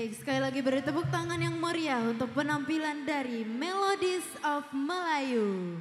Baik, sekali lagi beri tepuk tangan yang meriah untuk penampilan dari Melodies of Melayu.